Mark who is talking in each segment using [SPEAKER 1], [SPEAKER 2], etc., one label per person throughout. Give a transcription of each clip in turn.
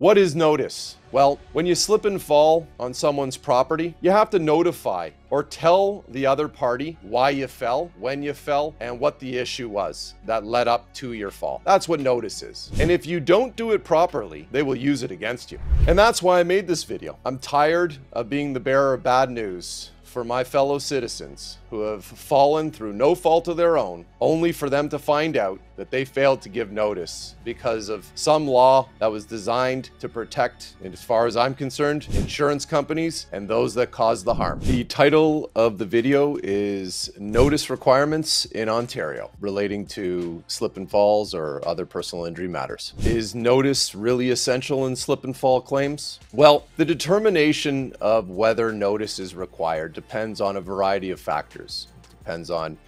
[SPEAKER 1] What is notice? Well, when you slip and fall on someone's property, you have to notify or tell the other party why you fell, when you fell, and what the issue was that led up to your fall. That's what notice is. And if you don't do it properly, they will use it against you. And that's why I made this video. I'm tired of being the bearer of bad news for my fellow citizens who have fallen through no fault of their own, only for them to find out that they failed to give notice because of some law that was designed to protect, and as far as I'm concerned, insurance companies and those that cause the harm. The title of the video is Notice Requirements in Ontario relating to slip and falls or other personal injury matters. Is notice really essential in slip and fall claims? Well, the determination of whether notice is required depends on a variety of factors. It depends on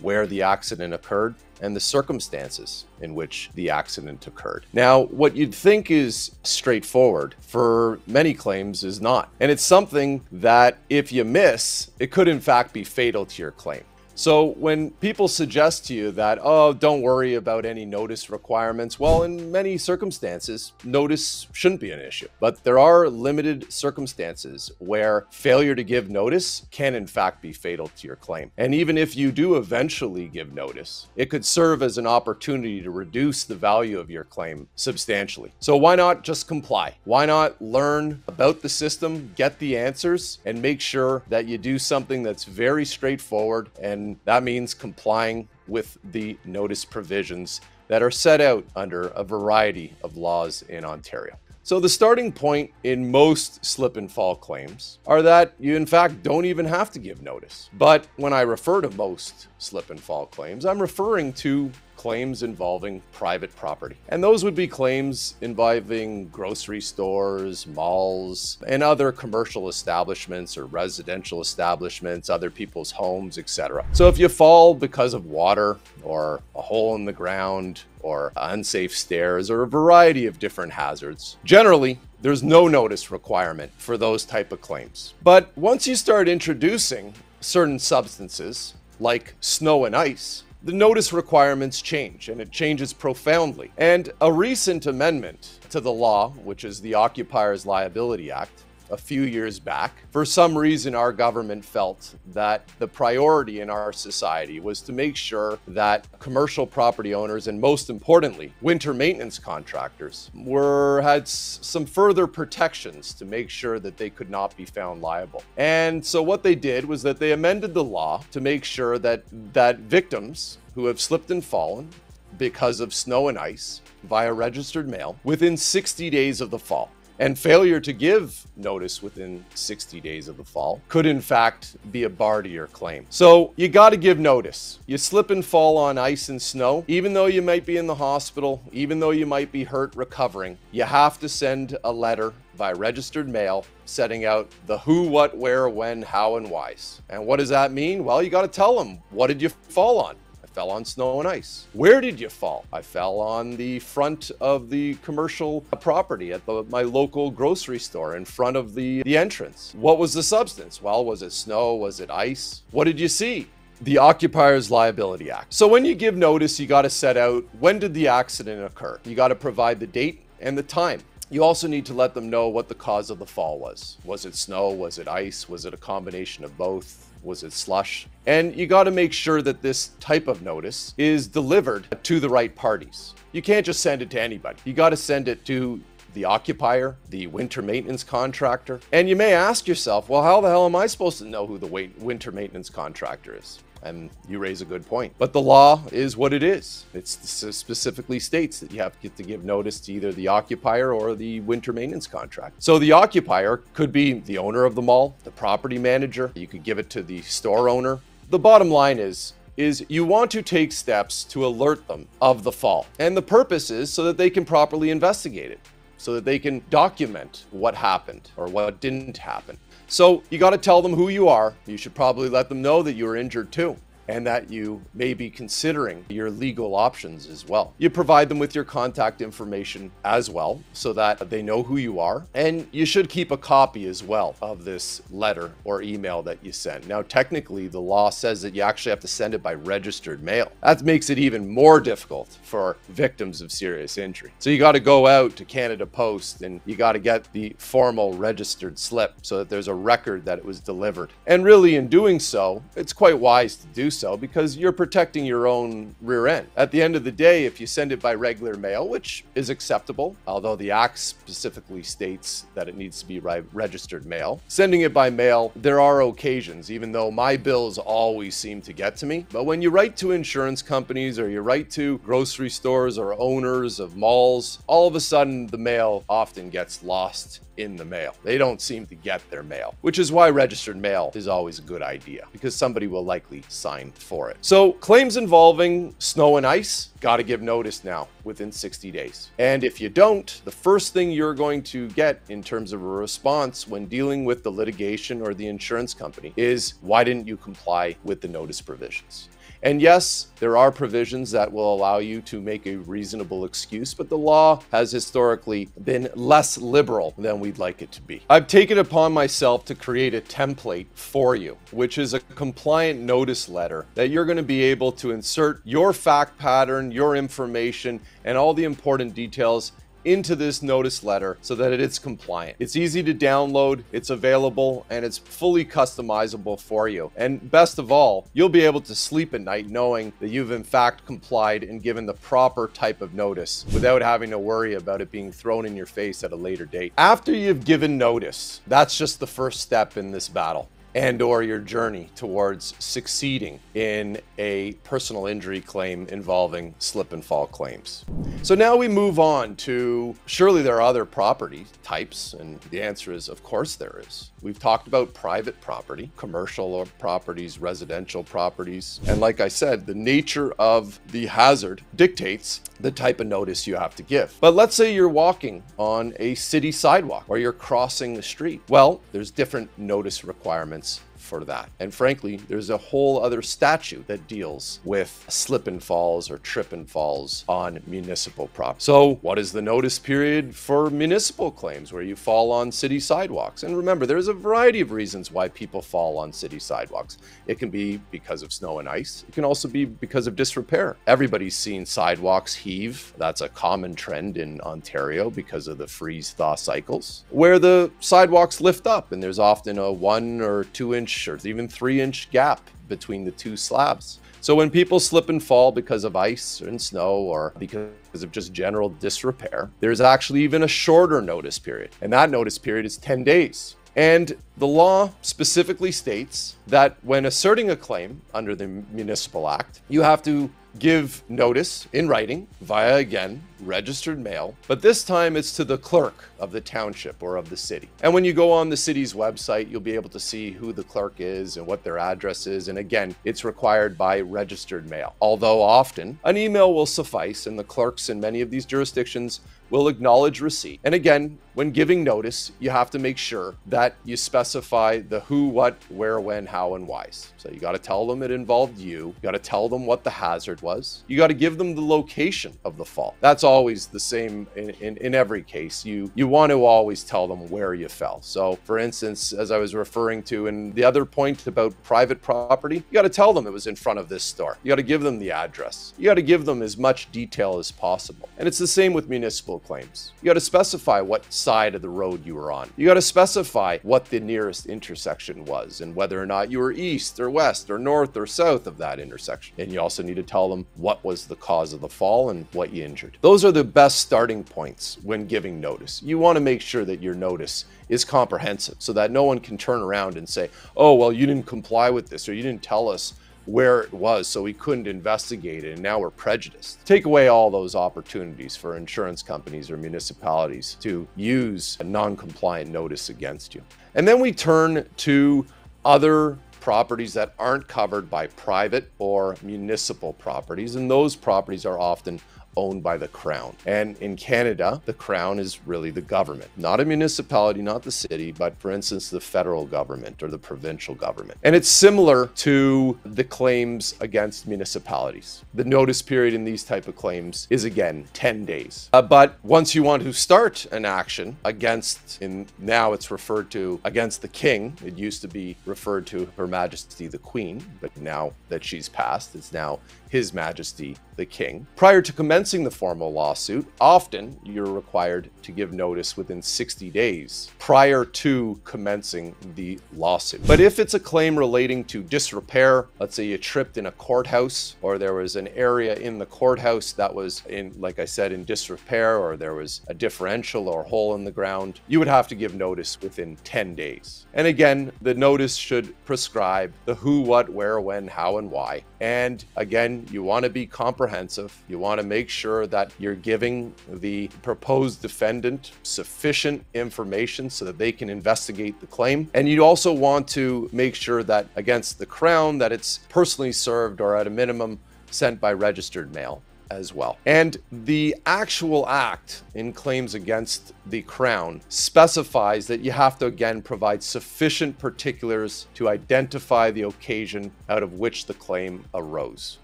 [SPEAKER 1] where the accident occurred and the circumstances in which the accident occurred. Now, what you'd think is straightforward for many claims is not. And it's something that if you miss, it could in fact be fatal to your claim. So when people suggest to you that, oh, don't worry about any notice requirements, well, in many circumstances, notice shouldn't be an issue. But there are limited circumstances where failure to give notice can in fact be fatal to your claim. And even if you do eventually give notice, it could serve as an opportunity to reduce the value of your claim substantially. So why not just comply? Why not learn about the system, get the answers, and make sure that you do something that's very straightforward and that means complying with the notice provisions that are set out under a variety of laws in Ontario. So the starting point in most slip and fall claims are that you in fact don't even have to give notice. But when I refer to most slip and fall claims, I'm referring to claims involving private property. And those would be claims involving grocery stores, malls, and other commercial establishments or residential establishments, other people's homes, etc. So if you fall because of water or a hole in the ground or unsafe stairs or a variety of different hazards, generally there's no notice requirement for those type of claims. But once you start introducing certain substances like snow and ice, the notice requirements change, and it changes profoundly. And a recent amendment to the law, which is the Occupiers Liability Act, a few years back. For some reason, our government felt that the priority in our society was to make sure that commercial property owners and most importantly, winter maintenance contractors were had some further protections to make sure that they could not be found liable. And so what they did was that they amended the law to make sure that that victims who have slipped and fallen because of snow and ice via registered mail within 60 days of the fall and failure to give notice within 60 days of the fall could, in fact, be a bar to your claim. So you got to give notice. You slip and fall on ice and snow, even though you might be in the hospital, even though you might be hurt recovering, you have to send a letter by registered mail setting out the who, what, where, when, how, and whys. And what does that mean? Well, you got to tell them what did you fall on? Fell on snow and ice. Where did you fall? I fell on the front of the commercial property at the, my local grocery store in front of the, the entrance. What was the substance? Well, was it snow? Was it ice? What did you see? the Occupiers Liability Act. So when you give notice, you got to set out when did the accident occur? You got to provide the date and the time. You also need to let them know what the cause of the fall was. Was it snow? Was it ice? Was it a combination of both? Was it slush? And you got to make sure that this type of notice is delivered to the right parties. You can't just send it to anybody. You got to send it to the occupier, the winter maintenance contractor. And you may ask yourself, well, how the hell am I supposed to know who the winter maintenance contractor is? And you raise a good point. But the law is what it is. It specifically states that you have to give notice to either the occupier or the winter maintenance contract. So the occupier could be the owner of the mall, the property manager. You could give it to the store owner. The bottom line is is you want to take steps to alert them of the fall. And the purpose is so that they can properly investigate it, so that they can document what happened or what didn't happen. So you got to tell them who you are. You should probably let them know that you were injured too. And that you may be considering your legal options as well. You provide them with your contact information as well so that they know who you are. And you should keep a copy as well of this letter or email that you send. Now, technically, the law says that you actually have to send it by registered mail. That makes it even more difficult for victims of serious injury. So you got to go out to Canada Post and you got to get the formal registered slip so that there's a record that it was delivered. And really, in doing so, it's quite wise to do so because you're protecting your own rear end. At the end of the day, if you send it by regular mail, which is acceptable, although the Act specifically states that it needs to be registered mail, sending it by mail, there are occasions, even though my bills always seem to get to me. But when you write to insurance companies or you write to grocery stores or owners of malls, all of a sudden the mail often gets lost in the mail. They don't seem to get their mail, which is why registered mail is always a good idea because somebody will likely sign for it. So claims involving snow and ice, got to give notice now within 60 days. And if you don't, the first thing you're going to get in terms of a response when dealing with the litigation or the insurance company is why didn't you comply with the notice provisions? And yes, there are provisions that will allow you to make a reasonable excuse, but the law has historically been less liberal than we'd like it to be. I've taken upon myself to create a template for you, which is a compliant notice letter that you're going to be able to insert your fact pattern, your information, and all the important details into this notice letter so that it is compliant. It's easy to download, it's available, and it's fully customizable for you. And best of all, you'll be able to sleep at night knowing that you've in fact complied and given the proper type of notice without having to worry about it being thrown in your face at a later date. After you've given notice, that's just the first step in this battle and or your journey towards succeeding in a personal injury claim involving slip and fall claims. So now we move on to surely there are other property types and the answer is of course there is. We've talked about private property, commercial or properties, residential properties, and like I said, the nature of the hazard dictates the type of notice you have to give. But let's say you're walking on a city sidewalk or you're crossing the street. Well, there's different notice requirements performance for that. And frankly, there's a whole other statute that deals with slip and falls or trip and falls on municipal property. So, what is the notice period for municipal claims where you fall on city sidewalks? And remember, there's a variety of reasons why people fall on city sidewalks. It can be because of snow and ice, it can also be because of disrepair. Everybody's seen sidewalks heave. That's a common trend in Ontario because of the freeze thaw cycles, where the sidewalks lift up and there's often a one or two inch inch or even three inch gap between the two slabs. So when people slip and fall because of ice and snow or because of just general disrepair, there's actually even a shorter notice period. And that notice period is 10 days. And the law specifically states that when asserting a claim under the Municipal Act, you have to give notice in writing via, again, registered mail, but this time it's to the clerk of the township or of the city. And when you go on the city's website, you'll be able to see who the clerk is and what their address is. And again, it's required by registered mail. Although often an email will suffice, and the clerks in many of these jurisdictions will acknowledge receipt. And again, when giving notice, you have to make sure that you specify the who, what, where, when, how, and whys. So you got to tell them it involved you. You got to tell them what the hazard was. You got to give them the location of the fall. That's always the same in, in, in every case. You you want to always tell them where you fell. So for instance, as I was referring to in the other point about private property, you got to tell them it was in front of this store. You got to give them the address. You got to give them as much detail as possible. And it's the same with municipal claims. You got to specify what side of the road you were on. You got to specify what the nearest intersection was and whether or not you were east or west or north or south of that intersection. And you also need to tell them what was the cause of the fall and what you injured. Those are the best starting points when giving notice. You want to make sure that your notice is comprehensive so that no one can turn around and say, oh, well, you didn't comply with this or you didn't tell us where it was, so we couldn't investigate it, and now we're prejudiced. Take away all those opportunities for insurance companies or municipalities to use a non compliant notice against you. And then we turn to other properties that aren't covered by private or municipal properties, and those properties are often owned by the crown. And in Canada, the crown is really the government, not a municipality, not the city, but for instance, the federal government or the provincial government. And it's similar to the claims against municipalities. The notice period in these type of claims is again 10 days. Uh, but once you want to start an action against, in now it's referred to against the king, it used to be referred to Her Majesty the Queen, but now that she's passed, it's now his Majesty the King. Prior to commencing the formal lawsuit, often you're required to give notice within 60 days prior to commencing the lawsuit. But if it's a claim relating to disrepair, let's say you tripped in a courthouse or there was an area in the courthouse that was in, like I said, in disrepair or there was a differential or hole in the ground, you would have to give notice within 10 days. And again, the notice should prescribe the who, what, where, when, how, and why. And again, you want to be comprehensive. You want to make sure that you're giving the proposed defendant sufficient information so that they can investigate the claim. And you also want to make sure that against the Crown that it's personally served or at a minimum sent by registered mail as well. And the actual act in claims against the Crown specifies that you have to again provide sufficient particulars to identify the occasion out of which the claim arose.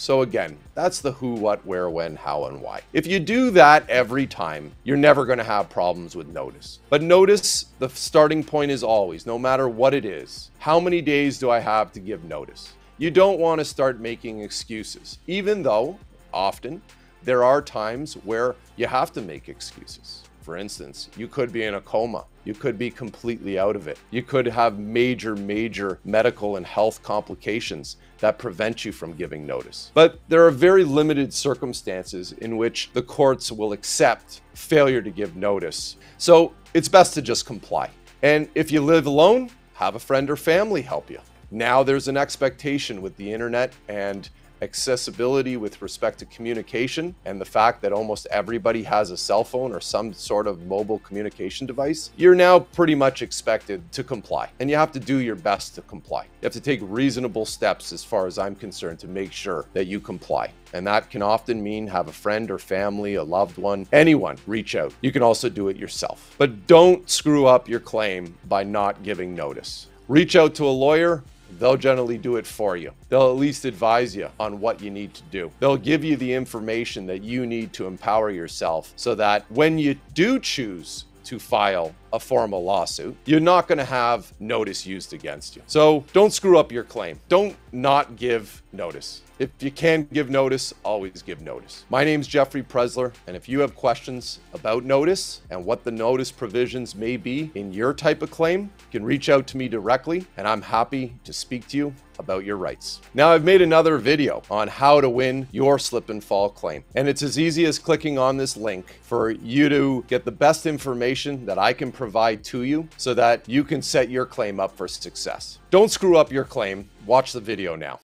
[SPEAKER 1] So again, that's the who, what, where, when, how, and why. If you do that every time, you're never going to have problems with notice. But notice the starting point is always, no matter what it is, how many days do I have to give notice? You don't want to start making excuses, even though often there are times where you have to make excuses. For instance, you could be in a coma. You could be completely out of it. You could have major, major medical and health complications that prevent you from giving notice. But there are very limited circumstances in which the courts will accept failure to give notice. So it's best to just comply. And if you live alone, have a friend or family help you. Now there's an expectation with the internet and accessibility with respect to communication and the fact that almost everybody has a cell phone or some sort of mobile communication device, you're now pretty much expected to comply. And you have to do your best to comply. You have to take reasonable steps, as far as I'm concerned, to make sure that you comply. And that can often mean have a friend or family, a loved one, anyone reach out. You can also do it yourself. But don't screw up your claim by not giving notice. Reach out to a lawyer, they'll generally do it for you. They'll at least advise you on what you need to do. They'll give you the information that you need to empower yourself so that when you do choose to file a formal lawsuit, you're not going to have notice used against you. So don't screw up your claim. Don't not give notice. If you can give notice, always give notice. My name's Jeffrey Preszler, and if you have questions about notice and what the notice provisions may be in your type of claim, you can reach out to me directly, and I'm happy to speak to you about your rights. Now, I've made another video on how to win your slip and fall claim, and it's as easy as clicking on this link for you to get the best information that I can provide to you so that you can set your claim up for success. Don't screw up your claim. Watch the video now.